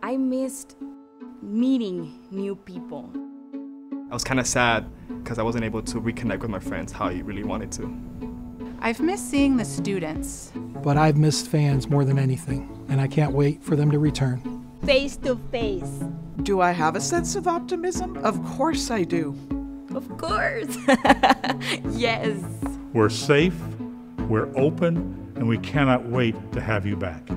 I missed meeting new people. I was kind of sad because I wasn't able to reconnect with my friends how I really wanted to. I've missed seeing the students. But I've missed fans more than anything, and I can't wait for them to return. Face to face. Do I have a sense of optimism? Of course I do. Of course. yes. We're safe, we're open, and we cannot wait to have you back.